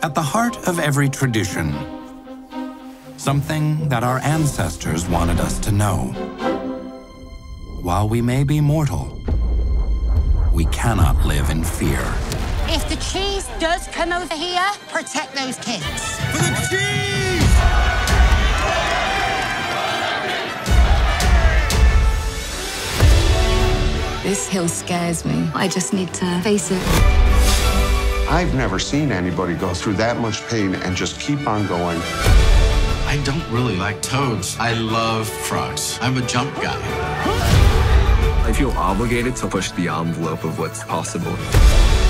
At the heart of every tradition, something that our ancestors wanted us to know. While we may be mortal, we cannot live in fear. If the cheese does come over here, protect those kids. For the cheese! This hill scares me. I just need to face it. I've never seen anybody go through that much pain and just keep on going. I don't really like toads. I love frogs. I'm a jump guy. I feel obligated to push the envelope of what's possible.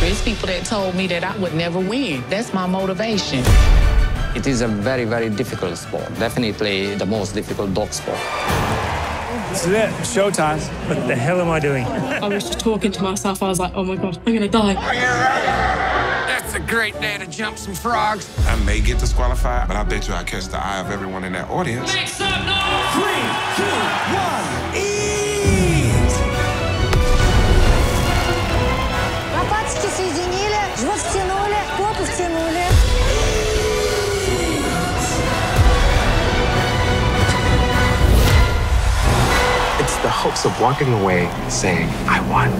There's people that told me that I would never win. That's my motivation. It is a very, very difficult sport. Definitely the most difficult dog sport. This is it, showtime. What the hell am I doing? I was just talking to myself. I was like, oh my God, I'm gonna die That's a great day to jump some frogs. I may get disqualified, but I bet you I catch the eye of everyone in that audience. Make some noise! Three, two, one, eat! Лопаточки соединили, живот втянули, попу втянули. It's the hopes of walking away saying, I won.